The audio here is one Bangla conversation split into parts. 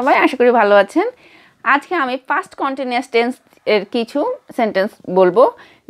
সবাই আশা করি ভালো আছেন। আজকে আমি ফার্স্ট কন্টিনিউয়াস টেন্স এর কিছু সেন্টেন্স বলব,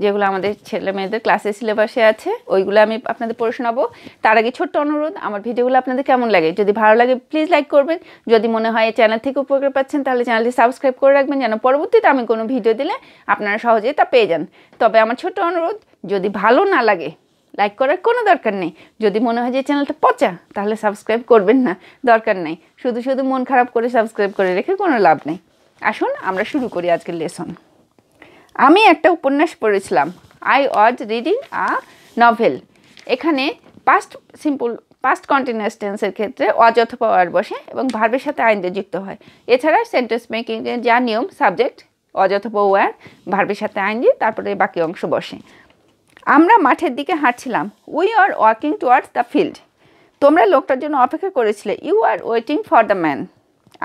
যেগুলো আমাদের ছেলে মেয়েদের ক্লাসের সিলেবাসে আছে, ওইগুলো আমি আপনাদের পড়ে শোনাবো। তার আগে ছোট্ট অনুরোধ, আমার ভিডিওগুলো আপনাদের কেমন লাগে? যদি ভালো লাগে প্লিজ লাইক করবেন। যদি মনে হয় চ্যানেল থেকে উপকার পাচ্ছেন, তাহলে চ্যানেলটি সাবস্ক্রাইব করে রাখবেন, যেন পরবর্তীতে আমি কোনো ভিডিও দিলে আপনারা সহজেই তা পেয়ে যান। তবে আমার ছোট্ট অনুরোধ, যদি ভালো না লাগে লাইক করার কোনো দরকার নেই। যদি মনে হয় যে চ্যানেলটা পচা, তাহলে সাবস্ক্রাইব করবেন না। দরকার নেই। শুধু শুধু মন খারাপ করে সাবস্ক্রাইব করে রেখে কোনো লাভ নেই। আসুন, আমরা শুরু করি আজকের লেসন আমি একটা উপন্যাস পড়েছিলাম। I was reading a novel এখানে পাস্ট সিম্পল পাস্ট কন্টিনিউয়াস টেন্সের ক্ষেত্রে অজ অথবা ওয়ার বসে এবং ভার্বের সাথে আইনদের যুক্ত হয়। এছাড়া সেন্টেন্স মেকিংয়ের যা নিয়ম সাবজেক্ট অজ অথবা ওয়ার ভার্বের সাথে আইন দিয়ে তারপরে বাকি অংশ বসে। আমরা মাঠের দিকে হাঁটছিলাম। We are walking towards the field তোমরা লোকটার জন্য অপেক্ষা করেছিলে। You are waiting for the man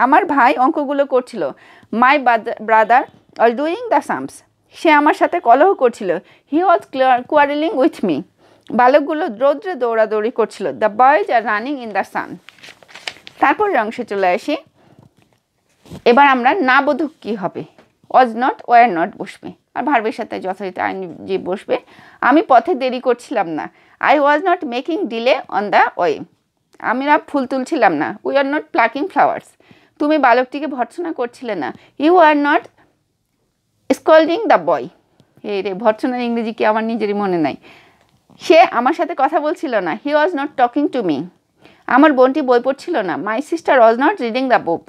আমার ভাই অঙ্কগুলো করছিল। My brother all doing the sums সে আমার সাথে কলহ করছিল। He was quarrelling with me বালকগুলো রৌদ্রে দৌড়াদৌড়ি করছিল। The boys are running in the sun তারপর অংশে চলে আসি। এবার আমরা না বোধক কী হবে? ওয়াজ নট ওয়ার নট বসবে। আর ভার্বের সাথে যথাযথ আইনজি বসবে, আমি পথে দেরি করছিলাম না। I was not making delay on the way আমরা ফুল তুলছিলাম না। We are not plucking flowers তুমি বালকটিকে ভর্সনা করছিলে না। You are not scolding the boy হে রে ভর্সনার ইংরেজি কি আমার নিজেরই মনে নাই। সে আমার সাথে কথা বলছিল না। He was not talking to me আমার বোনটি বই পড়ছিল না। My sister was not reading the book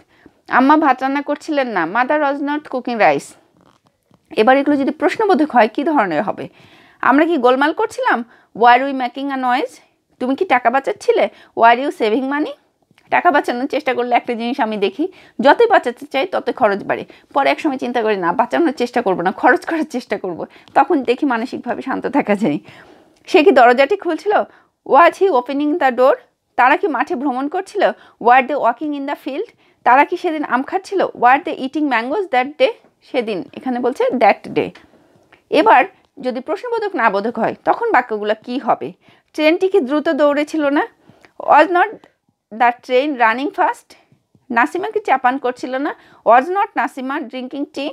আম্মা ভাত রান্না করছিলেন না। Mother was not cooking rice এবার এগুলো যদি প্রশ্নবোধক হয়, কী ধরনের হবে? আমরা কি গোলমাল করছিলাম? Were we making a noise তুমি কি টাকা বাঁচাচ্ছিলে? ওয়ার ইউ সেভিং মানি টাকা বাঁচানোর চেষ্টা করলে একটা জিনিস আমি দেখি, যতই বাঁচাতে চাই ততই খরচ বাড়ে। পরে এক সময় চিন্তা করি, না, বাঁচানোর চেষ্টা করব না, খরচ করার চেষ্টা করব। তখন দেখি মানসিকভাবে শান্ত থাকা যায়। সে কি দরজাটি খুলছিল? Was he opening the door তারা কি মাঠে ভ্রমণ করছিল? Were they walking in the field তারা কি সেদিন আম খাচ্ছিল? Were they eating mangoes that day সেদিন, এখানে বলছে দ্যাট ডে এবার, যদি প্রশ্নবোধক না বোধক হয়, তখন বাক্যগুলো কি হবে? ট্রেনটি কি দ্রুত দৌড়েছিল না? Was not the train running fast Nasima কি চাপান করছিল না? Was not Nasima drinking tea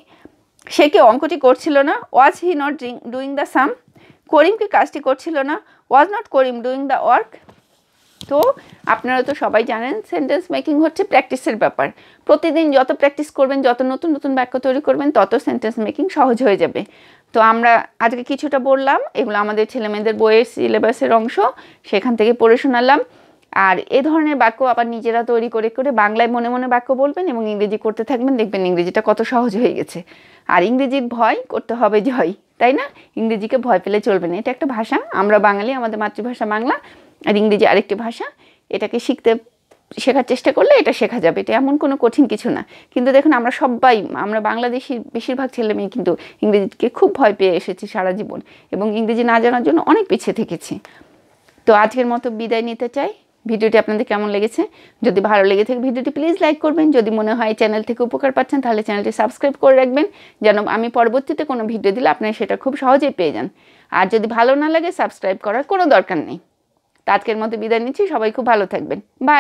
সে কি অঙ্কটি করছিল না? Was he not doing the sum Karim কি কাজটি করছিল না? Was not Karim doing the work তো আপনারা তো সবাই জানেন সেন্টেন্স মেকিং হচ্ছে প্র্যাকটিসের ব্যাপার। প্রতিদিন যত প্র্যাকটিস করবেন, যত নতুন নতুন বাক্য তৈরি করবেন, তত সেন্টেন্স মেকিং সহজ হয়ে যাবে। তো আমরা আজকে কিছুটা বললাম, এগুলো আমাদের ছেলেমেয়েদের বইয়ের সিলেবাসের অংশ, সেখান থেকে পড়ে শোনালাম। আর এ ধরনের বাক্য আবার নিজেরা তৈরি করে করে বাংলায় মনে মনে বাক্য বলবেন এবং ইংরেজি করতে থাকবেন, দেখবেন ইংরেজিটা কত সহজ হয়ে গেছে। আর ইংরেজির ভয় করতে হবে জয়, তাই না? ইংরেজিকে ভয় পেলে চলবে না। এটা একটা ভাষা, আমরা বাঙালি, আমাদের মাতৃভাষা বাংলা। আর ইংরেজি আরেকটি ভাষা, এটাকে শিখতে, শেখার চেষ্টা করলে এটা শেখা যাবে। এটা এমন কোনো কঠিন কিছু না। কিন্তু দেখুন, আমরা সবাই আমরা বাংলাদেশি বেশিরভাগ ছেলে মেয়ে কিন্তু ইংরেজিকে খুব ভয় পেয়ে এসেছি সারা জীবন এবং ইংরেজি না জানার জন্য অনেক পিছিয়ে থেকেছি। তো আজকের মতো বিদায় নিতে চাই। ভিডিওটি আপনাদের কেমন লেগেছে? যদি ভালো লেগে থাকে ভিডিওটি প্লিজ লাইক করবেন। যদি মনে হয় চ্যানেল থেকে উপকার পাচ্ছেন, তাহলে চ্যানেলটি সাবস্ক্রাইব করে রাখবেন। যেন আমি পরবর্তীতে কোনো ভিডিও দিলে আপনারা সেটা খুব সহজেই পেয়ে যান। আর যদি ভালো না লাগে, সাবস্ক্রাইব করার কোনো দরকার নেই। আজকের মতো বিদায় নিচ্ছি। সবাই খুব ভালো থাকবেন। বাই